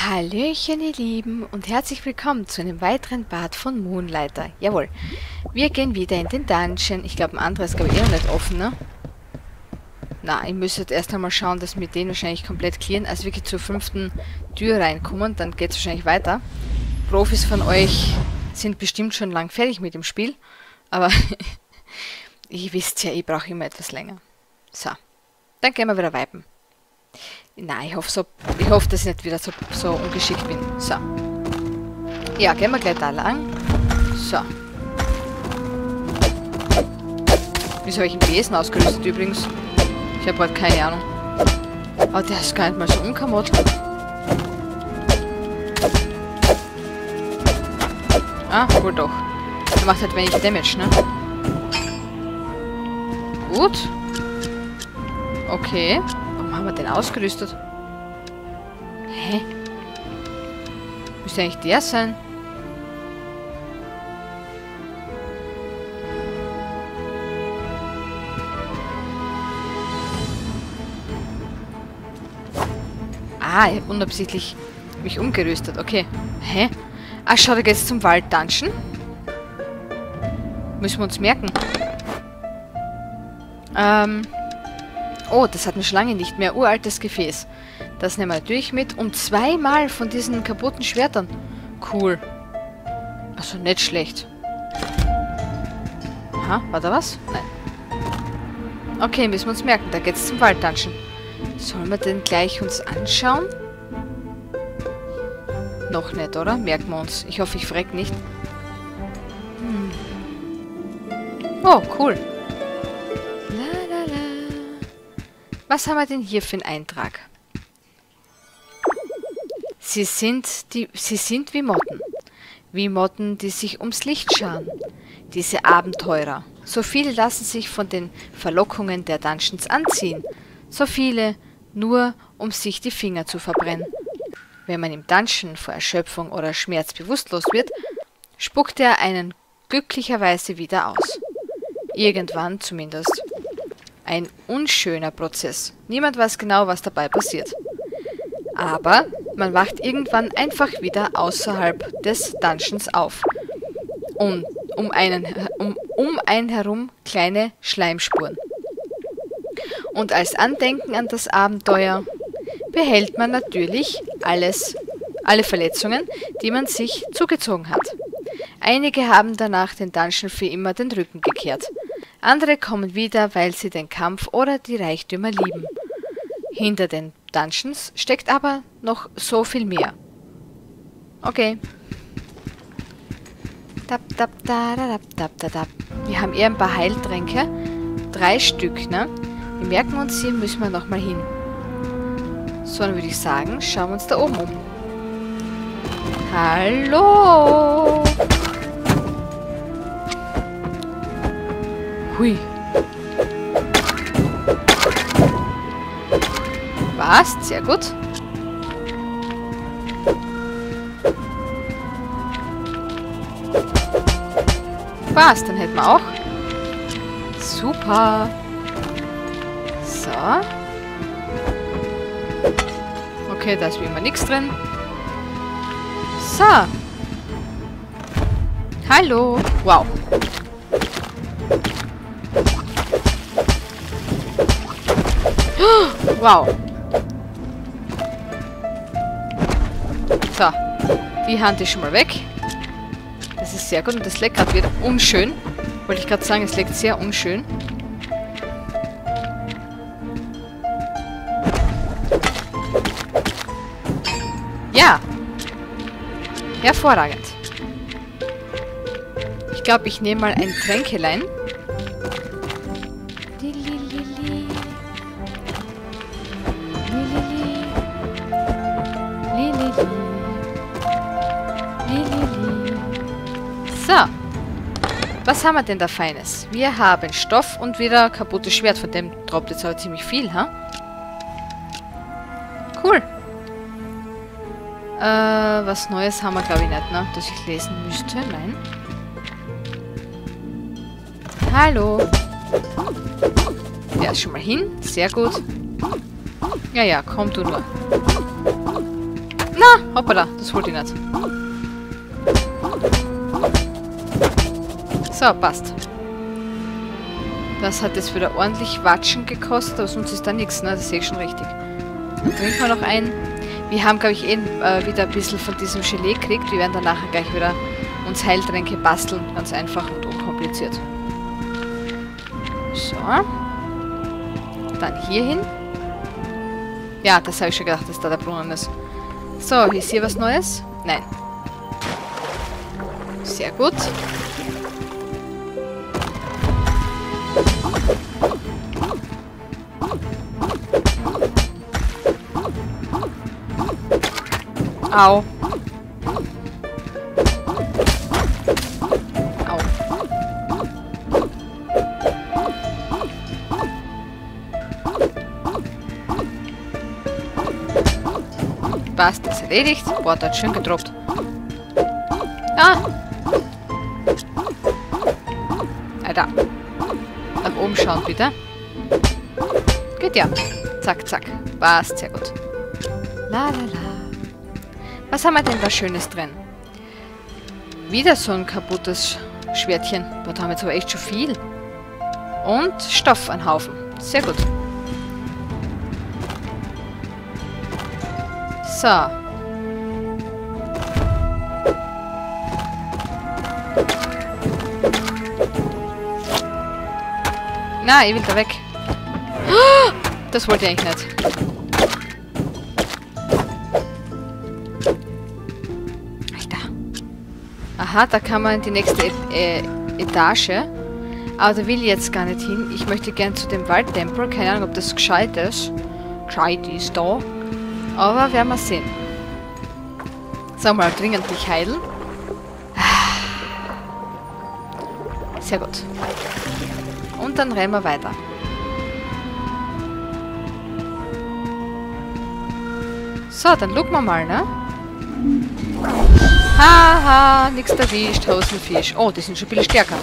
Hallöchen ihr Lieben und herzlich willkommen zu einem weiteren Bad von Moonlighter. Jawohl, wir gehen wieder in den Dungeon. Ich glaube, ein anderes ist glaube ich eh nicht offen, ne? Na, ich müsste erst einmal schauen, dass wir den wahrscheinlich komplett clearen, also wirklich zur fünften Tür reinkommen. Dann geht es wahrscheinlich weiter. Profis von euch sind bestimmt schon lang fertig mit dem Spiel. Aber ihr wisst ja, ich brauche immer etwas länger. So, dann gehen wir wieder wipen. Nein, ich hoffe, so, ich hoffe, dass ich nicht wieder so, so ungeschickt bin. So. Ja, gehen wir gleich da lang. So. Wieso habe ich einen Besen ausgerüstet übrigens? Ich habe halt keine Ahnung. Aber der ist gar nicht mal so unkamot. Ah, wohl doch. Der macht halt wenig Damage, ne? Gut. Okay. Haben wir den ausgerüstet? Hä? Müsste eigentlich der sein? Ah, ich habe unabsichtlich mich umgerüstet. Okay. Hä? Ach, schau, da geht's zum Wald-Dungeon. Müssen wir uns merken. Ähm... Oh, das hatten wir schon lange nicht mehr. Uraltes Gefäß. Das nehmen wir natürlich mit. Und zweimal von diesen kaputten Schwertern. Cool. Also nicht schlecht. Aha, war da was? Nein. Okay, müssen wir uns merken. Da geht's zum Walddungeon. Sollen wir den gleich uns anschauen? Noch nicht, oder? Merken wir uns. Ich hoffe, ich freck nicht. Hm. Oh, cool. Was haben wir denn hier für einen Eintrag? Sie sind, die, sie sind wie Motten. Wie Motten, die sich ums Licht scharen. Diese Abenteurer. So viele lassen sich von den Verlockungen der Dungeons anziehen. So viele nur, um sich die Finger zu verbrennen. Wenn man im Dungeon vor Erschöpfung oder Schmerz bewusstlos wird, spuckt er einen glücklicherweise wieder aus. Irgendwann zumindest. Ein unschöner Prozess. Niemand weiß genau, was dabei passiert. Aber man wacht irgendwann einfach wieder außerhalb des Dungeons auf. Und um einen, um, um einen herum kleine Schleimspuren. Und als Andenken an das Abenteuer behält man natürlich alles, alle Verletzungen, die man sich zugezogen hat. Einige haben danach den Dungeon für immer den Rücken gekehrt. Andere kommen wieder, weil sie den Kampf oder die Reichtümer lieben. Hinter den Dungeons steckt aber noch so viel mehr. Okay. Wir haben eher ein paar Heiltränke. Drei Stück, ne? Wir merken uns, hier müssen wir nochmal hin. So, dann würde ich sagen, schauen wir uns da oben um. Hallo! Hui. Passt, sehr gut. Passt, dann hätten wir auch. Super. So. Okay, da ist wie immer nichts drin. So. Hallo. Wow. Wow. So. Die Hand ist schon mal weg. Das ist sehr gut. Und das leckt gerade wieder unschön. Wollte ich gerade sagen, es leckt sehr unschön. Ja. Hervorragend. Ich glaube, ich nehme mal ein Tränkelein. Was haben wir denn da Feines? Wir haben Stoff und wieder kaputtes Schwert. Von dem droppt jetzt aber ziemlich viel, ha? Cool. Äh, was Neues haben wir, glaube ich, nicht, ne? Dass ich lesen müsste. Nein. Hallo. Ist schon mal hin. Sehr gut. Ja, ja, komm du nur. Na, hoppala, das wollte ich nicht. So, passt. Das hat jetzt wieder ordentlich Watschen gekostet, aber sonst ist da nichts, ne? Das sehe ich schon richtig. Trinken wir noch ein. Wir haben, glaube ich, eh äh, wieder ein bisschen von diesem Gelee gekriegt. Wir werden dann nachher gleich wieder uns Heiltränke basteln. Ganz einfach und unkompliziert. So. Dann hier hin. Ja, das habe ich schon gedacht, dass da der Brunnen ist. So, ist hier was Neues? Nein. Sehr gut. Au. Au. Passt, ist erledigt. Boah, hat schön gedroppt. Ah! Alter. Nach oben schauen, bitte. Geht ja. Zack, zack. Passt, sehr gut. La la la. Was haben wir denn da Schönes drin? Wieder so ein kaputtes Schwertchen. Boah, da haben wir jetzt aber echt schon viel. Und Stoff, ein Haufen. Sehr gut. So. Na, ich will da weg. Das wollte ich eigentlich nicht. Aha, da kann man die nächste e äh, Etage. Aber da will ich jetzt gar nicht hin. Ich möchte gern zu dem Waldtempel. Keine Ahnung, ob das gescheit ist. Gescheit ist da. Aber werden wir sehen. Sag mal, dringend mich heilen. Sehr gut. Und dann rennen wir weiter. So, dann gucken wir mal, ne? Haha, nix erwischt, Hosenfisch. Oh, die sind schon ein bisschen stärker.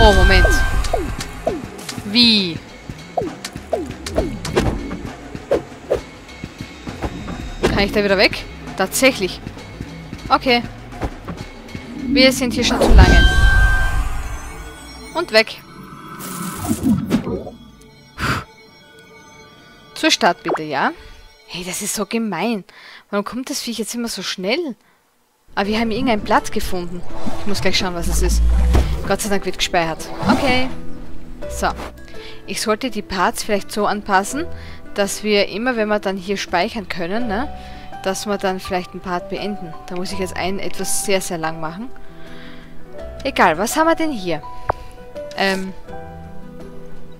Oh, Moment. Wie? Kann ich da wieder weg? Tatsächlich. Okay. Wir sind hier schon zu lange. Und weg. Zur Stadt bitte, ja? Hey, das ist so gemein. Warum kommt das Viech jetzt immer so schnell? Aber wir haben irgendein Blatt gefunden. Ich muss gleich schauen, was es ist. Gott sei Dank wird gespeichert. Okay. So. Ich sollte die Parts vielleicht so anpassen, dass wir immer, wenn wir dann hier speichern können, ne, dass wir dann vielleicht einen Part beenden. Da muss ich jetzt einen etwas sehr, sehr lang machen. Egal, was haben wir denn hier? Ähm,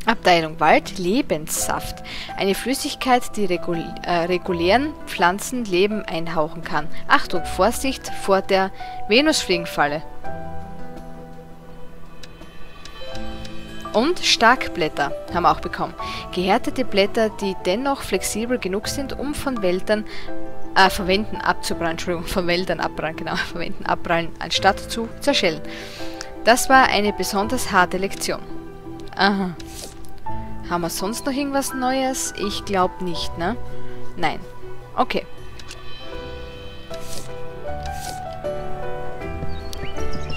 Abteilung Wald Lebenssaft. Eine Flüssigkeit, die regul äh, regulären Pflanzenleben einhauchen kann. Achtung, Vorsicht vor der Venusfliegenfalle. Und Starkblätter haben wir auch bekommen. Gehärtete Blätter, die dennoch flexibel genug sind, um von Wäldern äh, verwenden abzuprallen, Entschuldigung, von Wäldern abprallen, genau, verwenden abprallen, anstatt zu zerschellen. Das war eine besonders harte Lektion. Aha. Haben wir sonst noch irgendwas Neues? Ich glaube nicht, ne? Nein. Okay.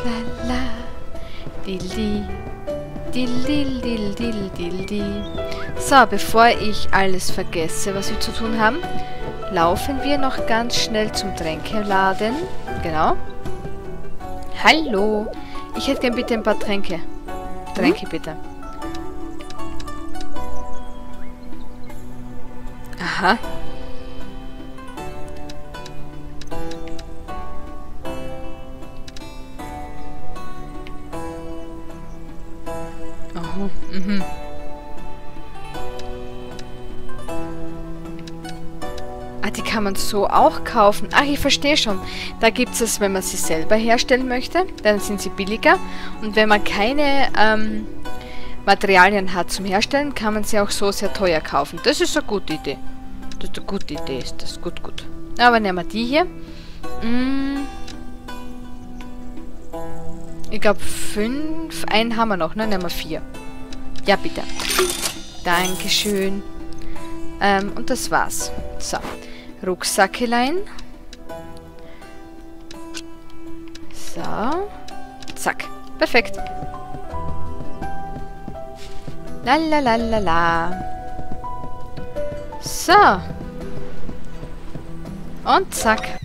La la. Dildi. Dildil. So, bevor ich alles vergesse, was wir zu tun haben, laufen wir noch ganz schnell zum Tränkeladen. Genau. Hallo. Ich hätte gern bitte ein paar Tränke. Tränke hm? bitte. Aha. Aha, mhm. Ah, die kann man so auch kaufen. Ach, ich verstehe schon. Da gibt es, wenn man sie selber herstellen möchte, dann sind sie billiger. Und wenn man keine ähm, Materialien hat zum Herstellen, kann man sie auch so sehr teuer kaufen. Das ist eine gute Idee. Das ist eine gute Idee, ist das. Gut, gut. Aber nehmen wir die hier. Hm. Ich glaube fünf. Einen haben wir noch, ne? Nehmen wir vier. Ja, bitte. Dankeschön. Äh, Ähm, und das war's. So. Rucksackelein. So. Zack. Perfekt. Lalalala. So. Und zack.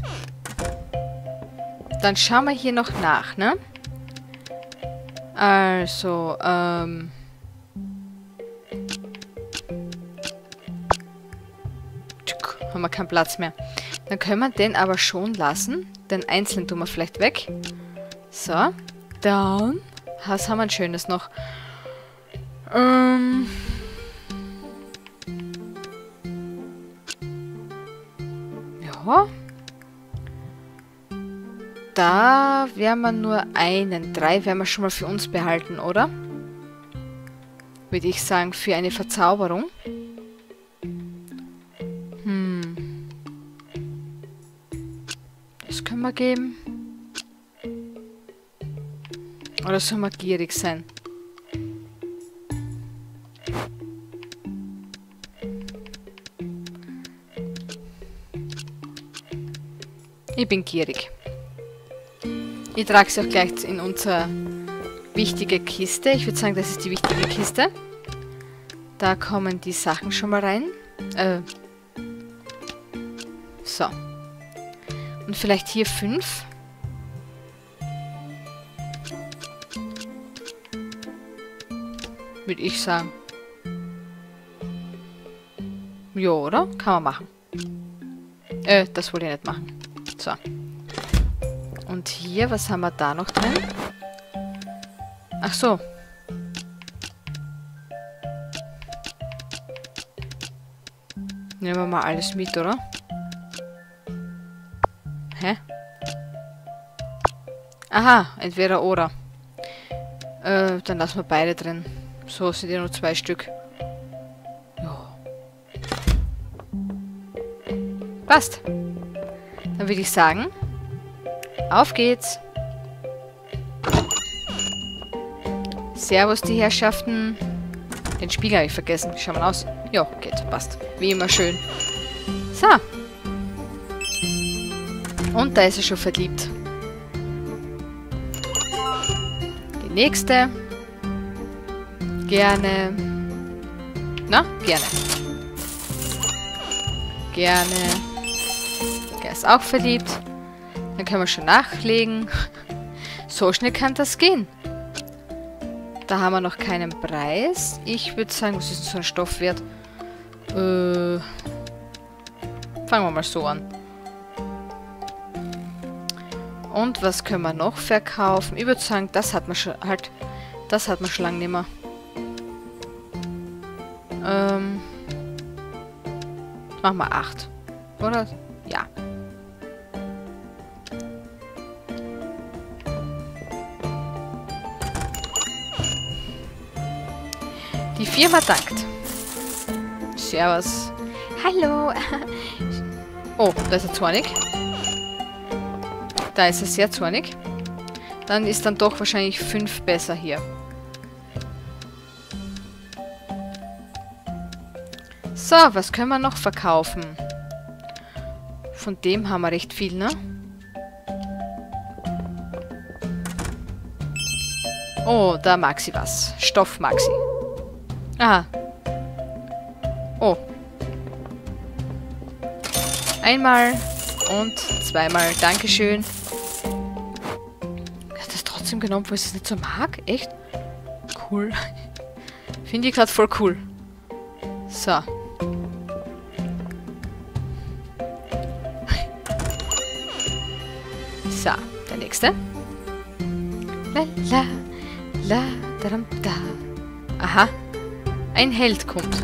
Dann schauen wir hier noch nach, ne? Also, ähm... haben wir keinen Platz mehr. Dann können wir den aber schon lassen. Den einzelnen tun wir vielleicht weg. So. Dann. Was haben wir ein schönes noch? Ähm. Ja. Da werden wir nur einen. Drei werden wir schon mal für uns behalten, oder? Würde ich sagen, für eine Verzauberung. wir geben? Oder soll man gierig sein? Ich bin gierig. Ich trage sie auch gleich in unsere wichtige Kiste. Ich würde sagen, das ist die wichtige Kiste. Da kommen die Sachen schon mal rein. Äh. So. Und vielleicht hier fünf. Würde ich sagen. Jo, oder? Kann man machen. Äh, das wollte ich nicht machen. So. Und hier, was haben wir da noch drin? Ach so. Nehmen wir mal alles mit, oder? Hä? Aha, entweder oder. Äh, dann lassen wir beide drin. So sind ja nur zwei Stück. Ja. Passt. Dann würde ich sagen, auf geht's. Servus, die Herrschaften. Den Spiegel habe ich vergessen. Schauen wir aus. Ja, geht. Passt. Wie immer schön. So. Und da ist er schon verliebt. Die nächste. Gerne. Na, gerne. Gerne. Ist auch verliebt. Dann können wir schon nachlegen. So schnell kann das gehen. Da haben wir noch keinen Preis. Ich würde sagen, was ist so ein Stoffwert? Äh, fangen wir mal so an. Und was können wir noch verkaufen? Ich würde sagen, das hat man schon halt. Das hat man schon lange nicht mehr. Ähm. Machen wir 8. Oder? Firma dankt. Servus. Hallo. Oh, da ist er zornig. Da ist er sehr zornig. Dann ist dann doch wahrscheinlich 5 besser hier. So, was können wir noch verkaufen? Von dem haben wir recht viel, ne? Oh, da mag sie was. Stoff mag sie. Aha. Oh. Einmal und zweimal. Dankeschön trotzdem genommen, weil ich es nicht so mag. Echt? Cool. Finde ich gerade voll cool. So. So, der nächste. La la la daram da. Aha. Ein Held kommt.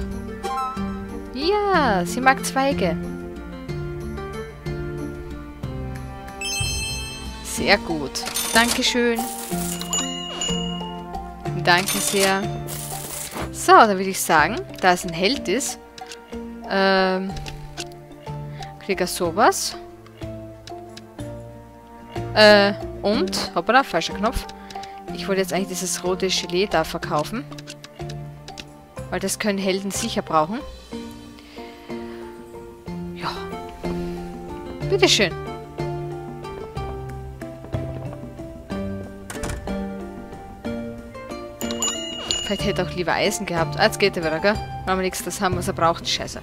Ja, sie mag Zweige. Sehr gut. Dankeschön. Danke sehr. So, dann würde ich sagen, da es ein Held ist, ähm, kriegt er sowas. Äh, und, hoppala, falscher Knopf. Ich wollte jetzt eigentlich dieses rote Gelee da verkaufen. Weil das können Helden sicher brauchen. Ja. Bitteschön. Vielleicht hätte er auch lieber Eisen gehabt. Ah, jetzt geht er wieder, gell? Machen wir nichts, das haben wir, was er braucht. Scheiße.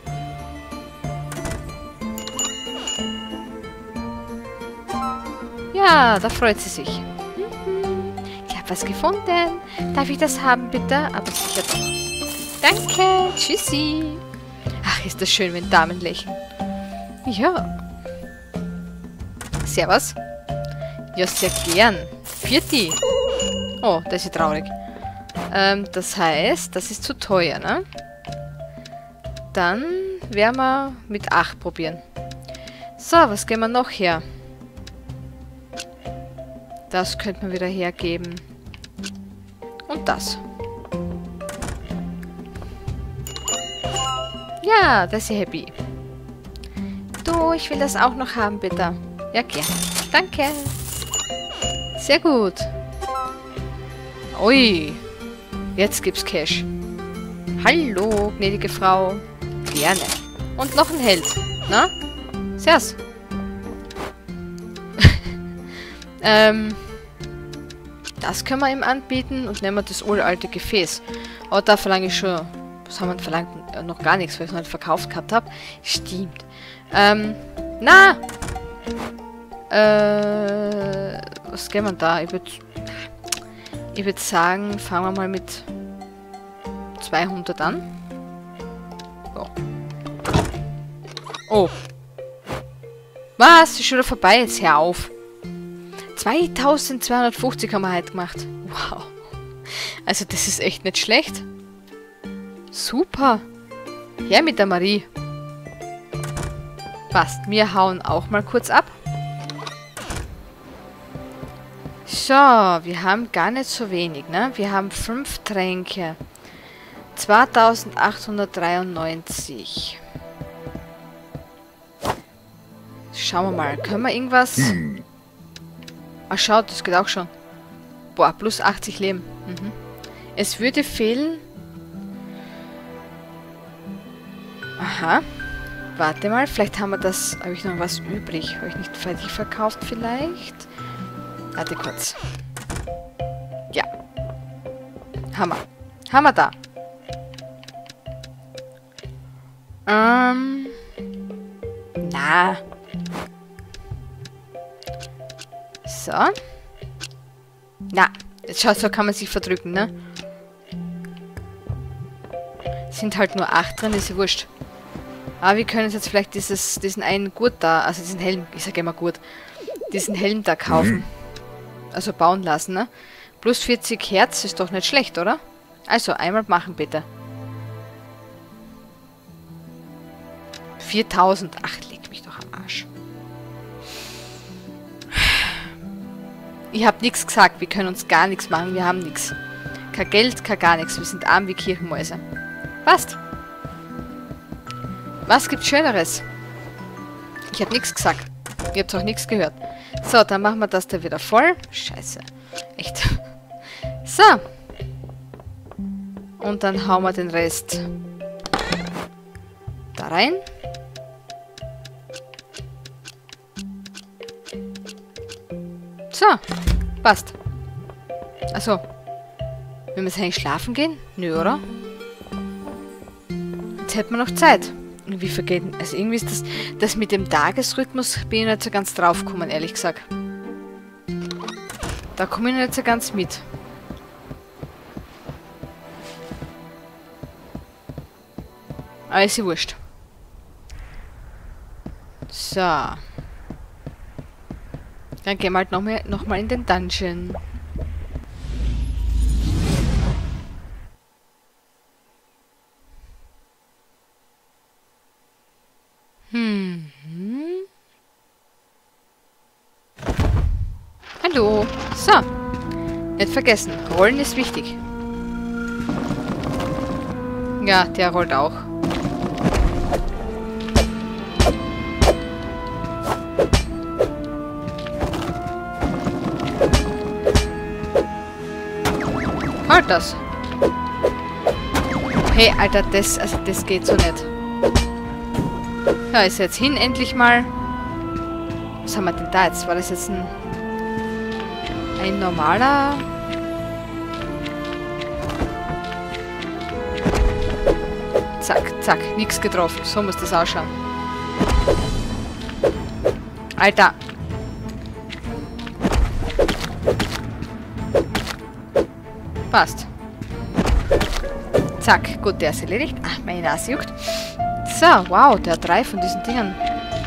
Ja, da freut sie sich. Mhm. Ich habe was gefunden. Darf ich das haben, bitte? Aber sicher doch. Danke. Tschüssi. Ach, ist das schön, wenn Damen lächeln. Ja. Servus. Ja, sehr gern. Vierti. Oh, das ist traurig. Ähm, das heißt, das ist zu teuer, ne? Dann werden wir mit 8 probieren. So, was gehen wir noch her? Das könnte man wieder hergeben. Und das. Ja, das ist happy. Du, ich will das auch noch haben, bitte. Ja, gerne. Danke. Sehr gut. Ui. Jetzt gibt's Cash. Hallo, gnädige Frau. Gerne. Und noch ein Held. Na? Servus. ähm, das können wir ihm anbieten und nehmen wir das uralte Gefäß. Aber da verlange ich schon... Was haben wir verlangt? Noch gar nichts, weil ich es noch nicht verkauft gehabt habe. Stimmt. Ähm, na! Äh, was gehen wir da? Ich würde ich würd sagen, fangen wir mal mit 200 an. So. Oh. Was? Ist schon wieder vorbei? Jetzt hör auf. 2250 haben wir heute gemacht. Wow. Also das ist echt nicht schlecht. Super. Her mit der Marie. Passt. Wir hauen auch mal kurz ab. So, wir haben gar nicht so wenig, ne? Wir haben fünf Tränke. 2893. Schauen wir mal. Können wir irgendwas... Hm. Ach, schaut, das geht auch schon. Boah, plus 80 Leben. Mhm. Es würde fehlen... Aha. Warte mal, vielleicht haben wir das... Habe ich noch was übrig? Habe ich nicht fertig verkauft vielleicht? Warte kurz. Ja. Hammer. Hammer da. Ähm. Na. So. Na. Jetzt schau, so kann man sich verdrücken, ne? Sind halt nur acht drin, ist ja wurscht. Aber wir können uns jetzt vielleicht dieses, diesen einen Gurt da, also diesen Helm, ich sage immer Gurt, diesen Helm da kaufen. Mhm. Also bauen lassen, ne? Plus 40 Herz ist doch nicht schlecht, oder? Also, einmal machen bitte. 4000. Ach, leg mich doch am Arsch. Ich habe nichts gesagt. Wir können uns gar nichts machen. Wir haben nichts. Kein Geld, kein gar nichts. Wir sind arm wie Kirchenmäuse. Passt. Was gibt's Schöneres? Ich habe nichts gesagt. Ihr habt auch nichts gehört. So, dann machen wir das da wieder voll. Scheiße. Echt. So. Und dann hauen wir den Rest da rein. So. Passt. Wenn wir jetzt eigentlich schlafen gehen? Nö, oder? Jetzt hätten wir noch Zeit. Wie vergeht... Also irgendwie ist das... Das mit dem Tagesrhythmus bin ich nicht so ganz draufgekommen, ehrlich gesagt. Da komme ich nicht so ganz mit. Aber ist ja wurscht. So. Dann gehen wir halt nochmal noch mal in den Dungeon. Vergessen, Rollen ist wichtig. Ja, der rollt auch. Halt das. Hey, Alter, das, also das geht so nicht. Da ist jetzt hin, endlich mal. Was haben wir denn da jetzt? War das jetzt ein... Ein normaler... Zack, zack. Nichts getroffen. So muss das ausschauen. Alter. Passt. Zack. Gut, der ist erledigt. Ach, meine Nase juckt. So, wow. Der hat drei von diesen Dingern.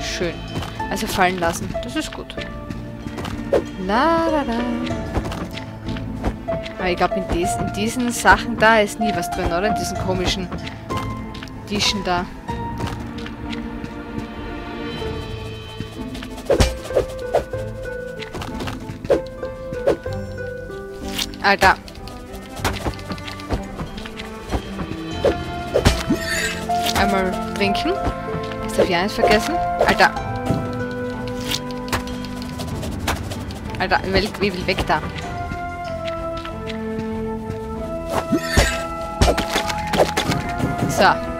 Schön. Also fallen lassen. Das ist gut. La, la, la. Aber ich glaube, in, in diesen Sachen da ist nie was drin, oder? In diesen komischen Tischen da. Alter. Einmal trinken. Das darf ich auch vergessen. Alter. Alter, ich will weg da. So.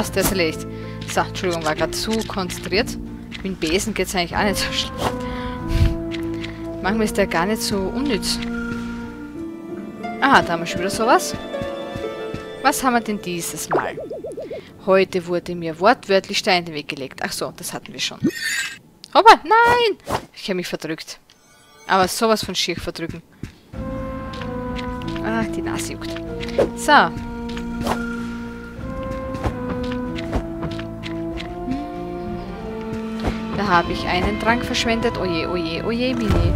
Ist erledigt. So, Entschuldigung, war gerade zu konzentriert. Mit dem Besen geht es eigentlich auch nicht so schlecht. Manchmal ist der gar nicht so unnütz. Aha, da haben wir schon wieder sowas. Was haben wir denn dieses Mal? Heute wurde mir wortwörtlich Stein in den Weg gelegt. Ach so, das hatten wir schon. Hoppa, nein! Ich habe mich verdrückt. Aber sowas von schier verdrücken. Ach, die Nase juckt. So. Da habe ich einen Trank verschwendet. Oje, oje, oje, Mini.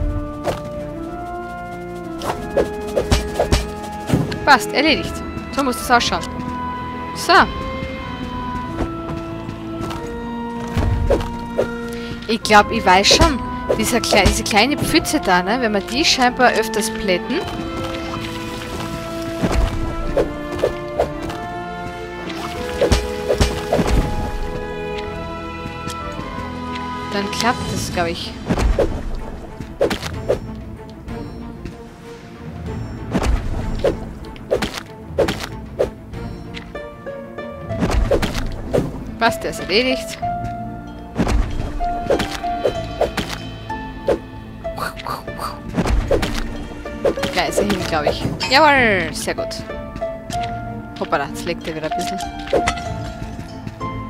Passt, erledigt. So muss das ausschauen. So. Ich glaube, ich weiß schon. Kle diese kleine Pfütze da, ne? Wenn wir die scheinbar öfters plätten. Dann klappt das, glaube ich. Was, der ist erledigt. Da ist er hin, glaube ich. Jawohl, sehr gut. Hoppala, jetzt legt er wieder ein bisschen.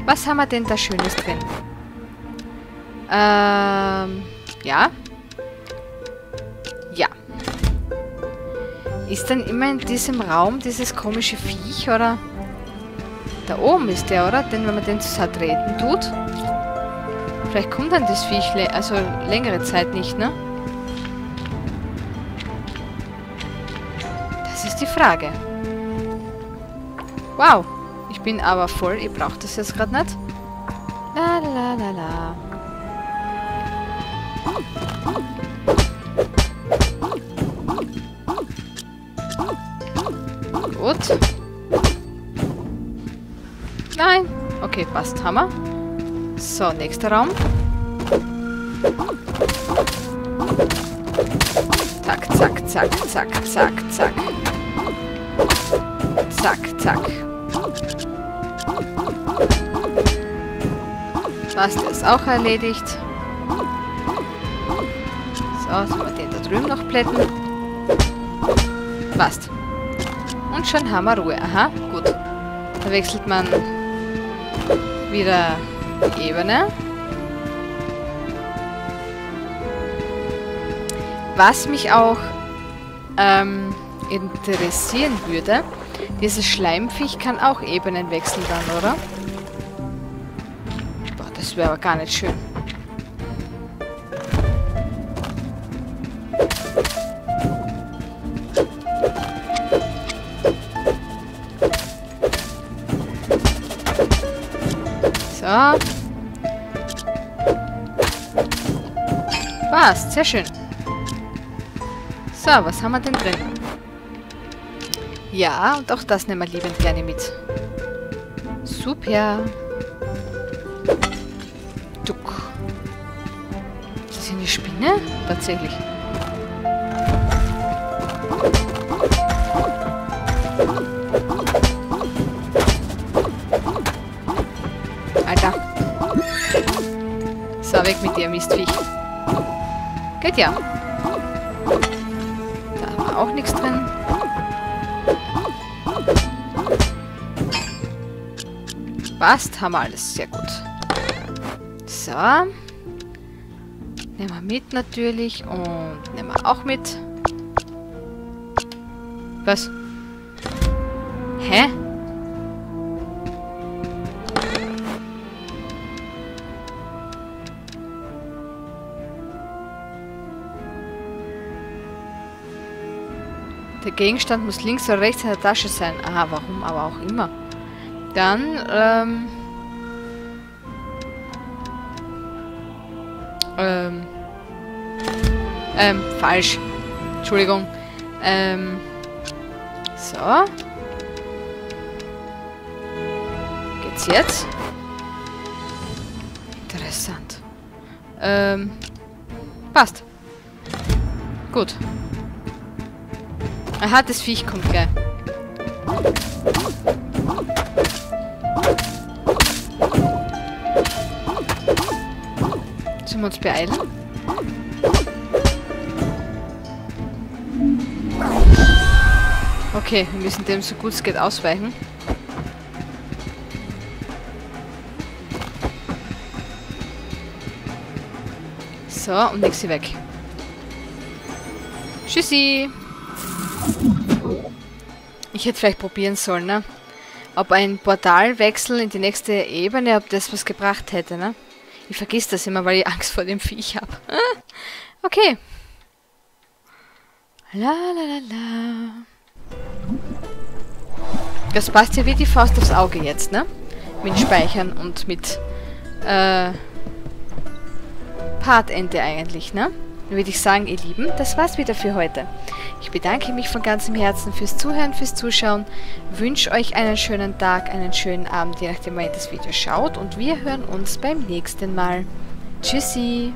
Was haben wir denn da Schönes drin? Ähm, ja. Ja. Ist dann immer in diesem Raum dieses komische Viech, oder? Da oben ist der, oder? Denn wenn man den zertreten tut, vielleicht kommt dann das Viech, also längere Zeit nicht, ne? Das ist die Frage. Wow, ich bin aber voll, ich brauche das jetzt gerade nicht. La la la la. Okay, passt. Hammer. So, nächster Raum. Zack, zack, zack, zack, zack, zack. Zack, zack. Passt, ist auch erledigt. So, sollen wir den da drüben noch plätten. Passt. Und schon haben wir Ruhe. Aha, gut. Da wechselt man wieder die Ebene. Was mich auch ähm, interessieren würde, dieses Schleimviech kann auch Ebenen wechseln dann, oder? Boah, das wäre aber gar nicht schön. So. Passt, sehr schön. So, was haben wir denn drin? Ja, und auch das nehmen wir liebend gerne mit. Super. Duck. Ist das eine Spinne? Tatsächlich. Dir, Mistviech. Geht ja. Da war auch nichts drin. Passt, haben wir alles. Sehr gut. So. Nehmen wir mit natürlich und nehmen wir auch mit. Was? Der Gegenstand muss links oder rechts in der Tasche sein. Aha, warum aber auch immer. Dann, ähm... Ähm... Ähm, falsch. Entschuldigung. Ähm... So. Geht's jetzt? Interessant. Ähm... Passt. Gut. Aha, das Viech kommt gleich. Sollen wir uns beeilen? Okay, wir müssen dem so gut es geht ausweichen. So, und nix weg. Tschüssi! Ich hätte vielleicht probieren sollen, ne? Ob ein Portalwechsel in die nächste Ebene, ob das was gebracht hätte, ne? Ich vergiss das immer, weil ich Angst vor dem Viech habe. okay. La la la la. Das passt ja wie die Faust aufs Auge jetzt, ne? Mit Speichern und mit äh, Partende eigentlich, ne? Dann würde ich sagen, ihr Lieben, das war's wieder für heute. Ich bedanke mich von ganzem Herzen fürs Zuhören, fürs Zuschauen, wünsche euch einen schönen Tag, einen schönen Abend, je nachdem, wann ihr das Video schaut und wir hören uns beim nächsten Mal. Tschüssi!